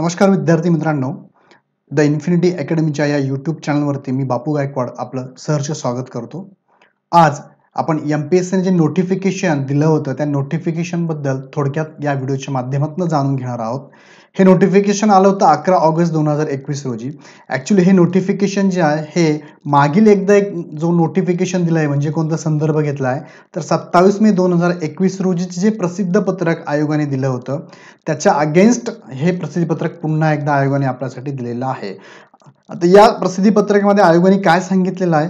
नमस्कार विद्यार्थी मित्रांनो. द इन्फिनिटी अकॅडमीच्या या यूट्यूब चॅनलवरती मी बापू गायकवाड आपलं सहर्ष स्वागत करतो. आज आपण एम पी एस जे नोटिफिकेशन दिलं होतं त्या नोटिफिकेशनबद्दल थोडक्यात या व्हिडिओच्या माध्यमातून जाणून घेणार आहोत. हे नोटिफिकेशन आलं होतं अकरा ऑगस्ट दोन हजार एकवीस रोजी. ॲक्च्युली हे नोटिफिकेशन जे आहे हे मागील एकदा एक जो नोटिफिकेशन दिलं आहे म्हणजे कोणता संदर्भ घेतला आहे तर सत्तावीस मे दोन हजार एकवीस रोजीचे जे प्रसिद्ध पत्रक आयोगाने दिलं होतं त्याच्या अगेन्स्ट हे प्रसिद्धीपत्रक पुन्हा एकदा आयोगाने आपल्यासाठी दिलेलं आहे. आता या प्रसिद्धीपत्रकामध्ये आयोगाने काय सांगितलेलं आहे?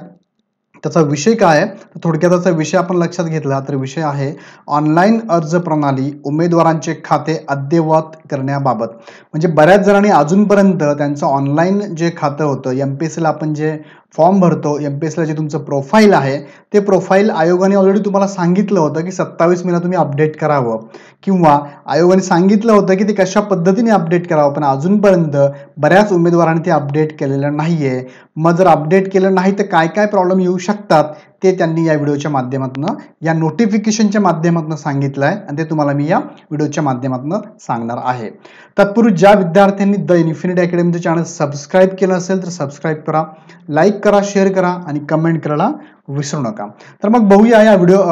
त्याचा विषय काय आहे? थोडक्यात त्याचा विषय आपण लक्षात घेतला तर विषय आहे ऑनलाईन अर्ज प्रणाली उमेदवारांचे खाते अद्ययावत करण्याबाबत. म्हणजे बऱ्याच जणांनी अजूनपर्यंत त्यांचं ऑनलाईन जे खातं होतं एम पी एस सीला आपण जे फॉर्म भरतो एम पी एस जे तुमचं प्रोफाईल आहे ते प्रोफाईल आयोगाने ऑलरेडी तुम्हाला सांगितलं होतं की सत्तावीस मेला तुम्ही अपडेट करावं. किंवा आयोगाने सांगितलं होतं की ते कशा पद्धतीने अपडेट करावं पण अजूनपर्यंत बऱ्याच उमेदवारांनी ते अपडेट केलेलं नाही आहे मग जर अपडेट केलं नाही तर काय काय प्रॉब्लेम येऊ शकतात? ते त्यांनी या व्हिडिओच्या माध्यमातून, या नोटिफिकेशनच्या माध्यमातून सांगितलं आहे आणि ते तुम्हाला मी या व्हिडिओच्या माध्यमातून सांगणार आहे. तत्पूर्वी ज्या विद्यार्थ्यांनी द इन्फिनिटी अकॅडमीचं चॅनल सबस्क्राईब केलं असेल तर सबस्क्राईब करा लाईक करा शेअर करा आणि कमेंट करायला विसरू नका. तर मग बघूया या व्हिडिओ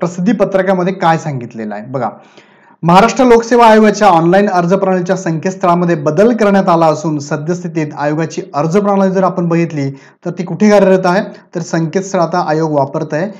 प्रसिद्धी पत्रकामध्ये काय सांगितलेलं आहे. बघा महाराष्ट्र लोकसेवा आयोगाच्या ऑनलाईन अर्ज़ प्रणालीच्या संकेतस्थळामध्ये बदल करण्यात आला असून सद्यस्थितीत अर्ज़ प्रणाली जर आपण बघितली, तर ती कुठे कार्यरत आहे? तर संकेतस्थळ आता आयोग वापरत आहे.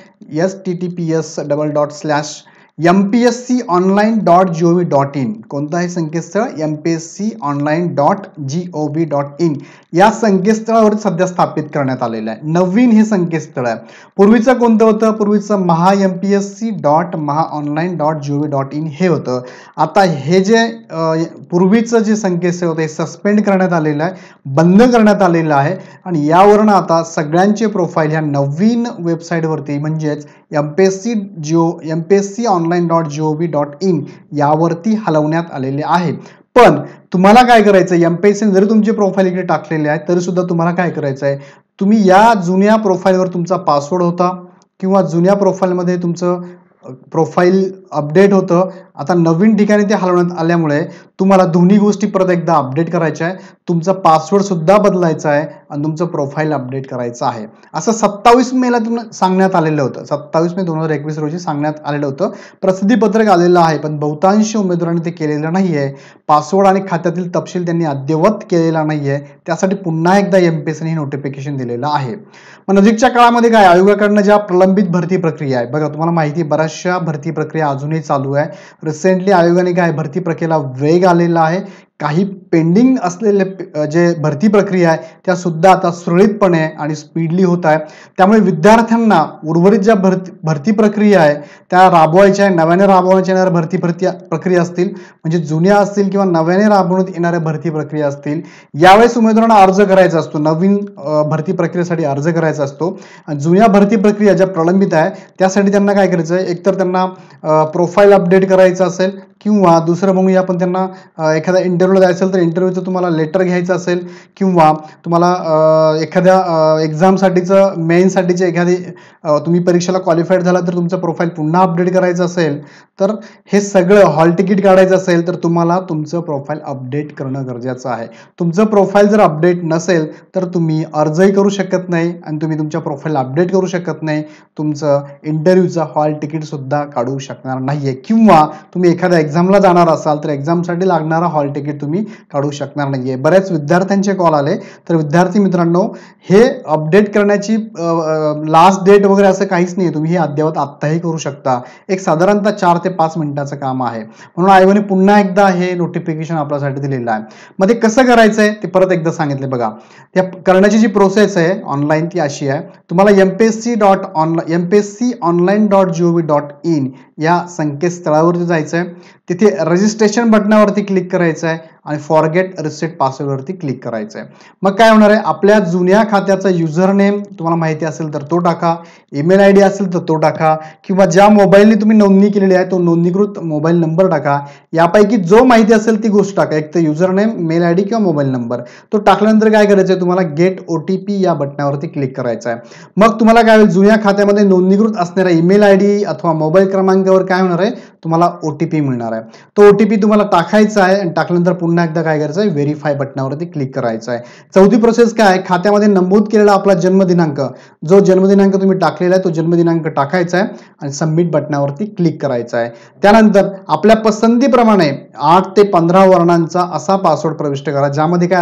S T T P S double dot slash M P S C online dot G O V dot in कोणतं आहे M P S C online dot G O V dot in या संकेतस्थळावर सध्या स्थापित करण्यात आलेलं आहे. नवीन हे संकेतस्थळ आहे. पूर्वीचं कोणतं होतं? पूर्वीचं Maha M P S C dot Maha online dot G O V dot in हे होतं. आता हे जे पूर्वीचं जे संकेतस्थळ होतं, हे सस्पेंड करण्यात आलेलं आहे, बंद करण्यात आलेलं आहे. आणि यावरून आता सगळ्यांचे प्रोफाईल ह्या नवीन वेबसाईटवरती म्हणजेच M P S C Jio M P S C online dot G O V dot in यावरती हलवण्यात आलेले आहे. पण तुम्हाला काय करायचं एम पी एस सी जरी तुमचे प्रोफाईल इकडे टाकलेले आहे तरीसुद्धा तुम्हाला काय करायचं आहे तुम्ही या जुन्या प्रोफाईलवर तुमचा पासवर्ड होता किंवा जुन्या प्रोफाईलमध्ये तुमचं प्रोफाईल अपडेट होतं. आता नवीन ठिकाणी ते हलवण्यात आल्यामुळे तुम्हाला दोन्ही गोष्टी परत एकदा अपडेट करायच्या आहे. तुमचा पासवर्ड सुद्धा बदलायचा आहे आणि तुमचं प्रोफाईल अपडेट करायचं आहे. असं सत्तावीस मेला तुम्हाला सांगण्यात आलेलं होतं. सत्तावीस मे दोन हजार एकवीस रोजी सांगण्यात आलेलं होतं. प्रसिद्धीपत्रक आलेलं आहे पण बहुतांश उमेदवारांनी ते केलेलं नाही आहे पासवर्ड आणि खात्यातील तपशील त्यांनी अद्ययावत केलेला नाही आहे त्यासाठी पुन्हा एकदा एम पी हे नोटिफिकेशन दिलेलं आहे. मग नजीकच्या काळामध्ये काय? आयोगाकडनं ज्या प्रलंबित भरती प्रक्रिया आहे. बघा तुम्हाला माहिती बऱ्याचशा भरती प्रक्रिया अजूनही चालू आहे. रिसेंटली आयोगाने काय भरती प्रक्रियेला वेग आलेला काही पेंडिंग असलेले जे भरती प्रक्रिया आहे त्या सुद्धा आता सुरळीतपणे आणि स्पीडली होत आहे. त्यामुळे विद्यार्थ्यांना उर्वरित ज्या भरती भरती प्रक्रिया आहे, त्या राबवायच्या नव्याने राबवायच्या येणाऱ्या भरती भरती प्रक्रिया असतील, म्हणजे जुन्या असतील किंवा नव्याने राबवण्यात येणाऱ्या भरती प्रक्रिया असतील, यावेळेस उमेदवारांना अर्ज़ करायचा असतो. नवीन भरती प्रक्रियेसाठी अर्ज़ करायचा असतो. जुन्या भरती प्रक्रिया ज्या प्रलंबित आहे, त्यासाठी त्यांना काय करायचं आहे? एकतर त्यांना प्रोफाईल अपडेट करायचं असेल किंवा दुसरं बघूया आपण त्यांना एखाद्या इंटरव्ह्यूला जायचं असेल तर इंटरव्ह्यूचं तुम्हाला लेटर घ्यायचं असेल किंवा तुम्हाला एखाद्या एक्झामसाठीचं मेनसाठीचे एखादी तुम्ही परीक्षेला क्वालिफाईड झाला तर तुमचं प्रोफाईल पुन्हा अपडेट करायचं असेल तर हे सगळं हॉल तिकीट काढायचं असेल तर तुम्हाला तुमचं प्रोफाईल अपडेट करणं गरजेचं आहे. तुमचं प्रोफाईल जर अपडेट नसेल तर तुम्ही अर्जही करू शकत नाही आणि तुम्ही तुमच्या प्रोफाईल अपडेट करू शकत नाही. तुमचं इंटरव्ह्यूचं हॉल तिकीटसुद्धा काढू शकणार नाही आहे किंवा तुम्ही एखाद्या एक्झामला जाणार असाल, तर एक्झामसाठी लागणारा हॉल तिकीट तुम्ही काढू शकणार नाहीये. बऱ्याच विद्यार्थ्यांचे कॉल आले, तर विद्यार्थी मित्रांनो, हे अपडेट करण्याची लास्ट डेट वगैरे असं काहीच नाही तुम्ही हे अद्यावत आत्ताही करू शकता. एक साधारणतः चार ते पाच काम आहे. म्हणून आयोगाने पुन्हा एकदा हे नोटिफिकेशन आपल्यासाठी दिलेलं आहे. मग ते कसं करायचं आहे ते परत जी प्रोसेस आहे ऑनलाईन ती अशी आहे. तुम्हाला M P S C dot online M P S C online dot G O V dot in या संकेतस्थळावरती जायचं आहे तिथे रजिस्ट्रेशन बटनावरती क्लिक करायचं आहे आणि फॉरगेट रिसेट पासवर्डवरती क्लिक करायचं आहे मग काय होणार आहे? आपल्या जुन्या खात्याचा युजर नेम तुम्हाला माहिती असेल तो टाका. ईमेल आय डी असेल तो टाका. किंवा ज्या मोबाईलने तुम्ही नोंदणी केलेली आहे तो नोंदणीकृत मोबाईल नंबर टाका. यापैकी जो माहिती असेल ती गोष्ट टाका. एक तर user name mail I D किंवा मोबाईल नंबर तो टाकल्यानंतर काय करायचं आहे गेट ओ टी पी या बटनावरती क्लिक आहे मग तुम्हाला काय होईल? जुन्या खात्यामध्ये नोंदणीकृत असणाऱ्या ईमेल आय डी अथवा मोबाईल क्रमांकावर काय होणार आहे? तुम्हाला ओ टी पी मिळणार आहे. तो ओ टी पी तुम्हाला टाकायचा आहे आणि पुन्हा एकदा काय करायचं आहे व्हेरीफाय बटनावरती क्लिक करायचं आहे चौथी प्रोसेस काय? नमूद केलेला आपला जन्मदिनांक. जो जन्मदिनांक तुम्ही टाकलेला तो जन्मदिनांक टाकायचा आहे सबमिट बटनावरती क्लिक करायचा आहे त्यानंतर आपल्या आठ ते पंधरा वर्णांचा पासवर्ड प्रविष्ट करा, ज्यामध्ये काय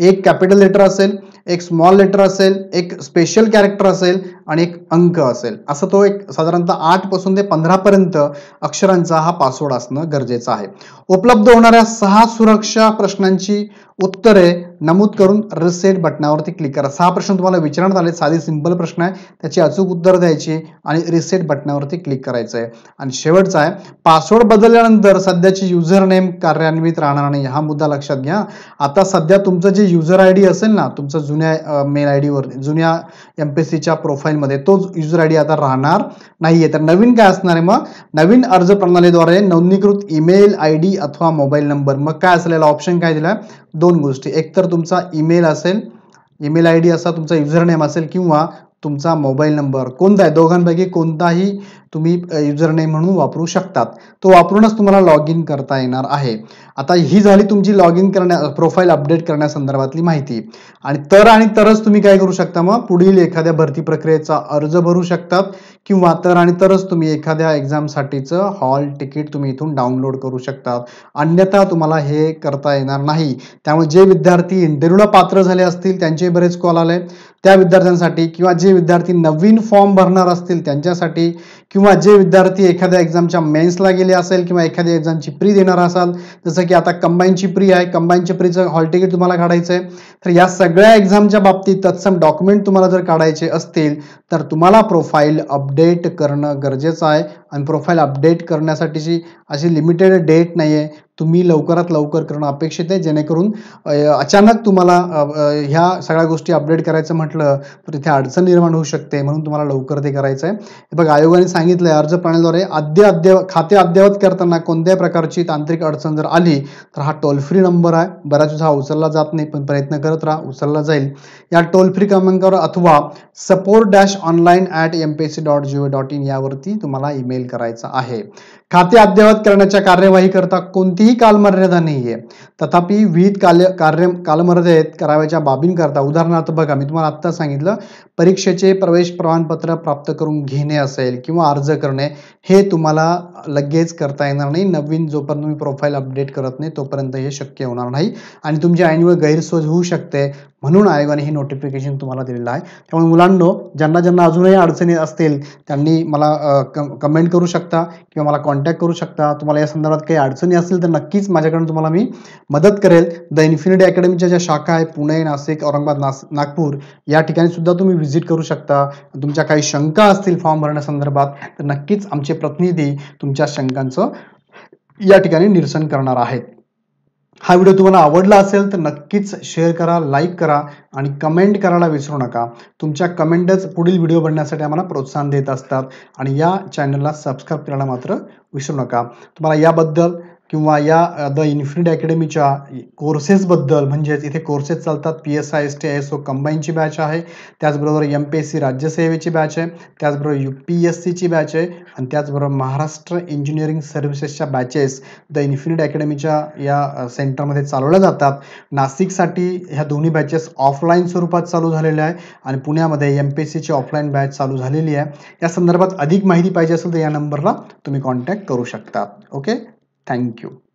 एक कॅपिटल लेटर असेल एक स्मॉल लेटर असेल, एक स्पेशल कॅरेक्टर असेल आणि एक अंक असेल. असं तो एक साधारणतः आठ पासून ते पंधरापर्यंत अक्षरांचा हा पासवर्ड असणं गरजेचं आहे. उपलब्ध होणाऱ्या सहा सुरक्षा प्रश्नांची उत्तरे नमूद करून रिसेट बटनावरती क्लिक करा. सहा प्रश्न तुम्हाला विचारण्यात आले. साधी सिंपल प्रश्न आहे. त्याची अचूक उत्तर द्यायची आणि रिसेट बटनावरती क्लिक करायचं आहे आणि शेवटचा आहे. पासवर्ड बदलल्यानंतर सध्याची युजर नेम कार्यान्वित राहणार नाही. हा मुद्दा लक्षात घ्या. आता सध्या तुमचं जे युजर आय डी असेल ना, तुमचं जुन्या मेल आय डीवर जुन्या एम पी सीच्या प्रोफाईलमध्ये तोच युजर आय डी आता राहणार नाहीये. तर नवीन काय असणार आहे मग? नवीन अर्ज़ प्रणालीद्वारे नोंदणीकृत ईमेल आय डी अथवा मोबाईल नंबर मग काय असलेला ऑप्शन काय दिला दोन गोष्टी. एक तर तुमचा ईमेल असेल ईमेल आय डी असा तुमचा युझरनेम असेल किंवा तुमचा मोबाईल नंबर कोणता आहे? दोघांपैकी कोणताही तुम्ही युजर नेम म्हणून वापरू शकतात. तो वापरूनच तुम्हाला लॉग इन करता येणार आहे. आता ही झाली तुमची लॉग इन करण्या प्रोफाईल अपडेट करण्यासंदर्भातली माहिती. आणि तर आणि तरच तुम्ही काय करू शकता मग? पुढील एखाद्या भरती प्रक्रियेचा अर्ज भरू शकतात किंवा तरच तुम्ही एखाद्या एक्झामसाठीचं हॉल तिकीट तुम्ही इथून डाउनलोड करू शकतात. अन्यथा तुम्हाला हे करता नाही. त्यामुळे जे विद्यार्थी इंटरव्ह्यूला पात्र बरेच कॉल आले. त्या विद्यार्थ्यांसाठी किंवा जे विद्यार्थी नवीन फॉर्म भरणार असतील, त्यांच्यासाठी किंवा जे विद्यार्थी एखाद्या एक्झामच्या मेन्सला गेले असेल किंवा एखाद्या एक्झामची प्री देणार असाल, जसं की आता कंबाईनची प्री आहे. कंबाईनची प्रीचं हॉल तिकीट तुम्हाला काढायचं आहे. तर या सगळ्या एक्झामच्या बाबतीत तत्सम डॉक्युमेंट तुम्हाला जर काढायचे असतील, तर तुम्हाला प्रोफाईल अपडेट करणं गरजेचं आहे. आणि प्रोफाईल अपडेट करण्यासाठीची अशी लिमिटेड डेट नाही आहे तुम्ही लवकरात लवकर करणं अपेक्षित आहे जेणेकरून अचानक तुम्हाला ह्या सगळ्या गोष्टी अपडेट करायचं म्हटलं तर तिथे अडचण निर्माण होऊ शकते म्हणून तुम्हाला लवकर ते करायचं आहे बघा आयोगाने सांगितलंय अर्ज प्रणालीद्वारे अद्य अद्य खाते अद्ययावत करताना कोणत्याही प्रकारची तांत्रिक अडचण जर आली तर हा टोल फ्री नंबर आहे. बऱ्याच वेळा हा उचलला जात नाही पण प्रयत्न करत राहा उचलला जाईल. या टोल फ्री क्रमांकावर अथवा support dash online at M P S C dot G O dot in यावरती तुम्हाला ईमेल करायचा आहे. खाते अद्ययावत करण्याच्या कार्यवाही करता कोणतीही कालमर्यादा नाही आहे तथापि विविध काल, कार्य कालमर्यादेत करावयाच्या बाबींकरता उदाहरणार्थ बघा, मी तुम्हाला आत्ता सांगितलं, परीक्षेचे प्रवेश प्रमाणपत्र प्राप्त करून घेणे असेल किंवा अर्ज़ करणे, हे तुम्हाला लगेच करता नाही. नवीन जोपर्यंत तुम्ही प्रोफाईल अपडेट करत नाही, तोपर्यंत शक्य होणार नाही. आणि तुमची होऊ शकते. म्हणून आयोगाने ही नोटिफिकेशन तुम्हाला दिलेलं आहे. त्यामुळे मुलांनो, ज्यांना ज्यांना अजूनही अडचणी असतील, त्यांनी मला कमेंट करू शकता किंवा मला कॉन्टॅक्ट करू शकता. तुम्हाला या संदर्भात काही अडचणी असतील तर नक्कीच माझ्याकडून मी मदत करेल. द इन्फिनिटी अकॅडमीच्या ज्या शाखा आहेत पुणे, नाशिक, औरंगाबाद, नास, नागपूर, या ठिकाणी सुद्धा तुम्ही व्हिजिट करू शकता. तुमच्या काही शंका असतील फॉर्म भरण्यासंदर्भात तर नक्कीच आमचे प्रतिनिधी तुमच्या शंकांचं या निरसन करणार आहेत. हा व्हिडिओ तुम्हाला आवडला असेल तर नक्कीच शेअर करा लाईक करा आणि कमेंट करायला विसरू नका. तुमच्या कमेंटच पुढील व्हिडिओ बनण्यासाठी आम्हाला प्रोत्साहन देत असतात आणि या चॅनलला सबस्क्राईब करायला मात्र विसरू नका. तुम्हाला याबद्दल या द इन्फिनिट अकॅडमीच्या कोर्सेसबद्दल म्हणजेच इथे कोर्सेस चालतात, P S I, S T S O कंबाईनची batch आहे, त्याचबरोबर एम पी एस सी राज्यसेवेची बॅच आहे, त्याचबरोबर यू पी एस सीची बॅच आहे, आणि त्याचबरोबर महाराष्ट्र इंजिनिअरिंग सर्व्हिसेसच्या बॅचेस द इन्फिनिट अकॅडमीच्या या सेंटरमध्ये चालवल्या जातात. नाशिकसाठी ह्या दोन्ही बॅचेस ऑफलाईन स्वरूपात चालू झालेल्या आहे आणि एम पी एस सीची ऑफलाईन बॅच चालू झालेली आहे. या संदर्भात अधिक माहिती पाहिजे असेल तर या नंबरला तुम्ही कॉन्टॅक्ट करू शकता. ओके? Thank you.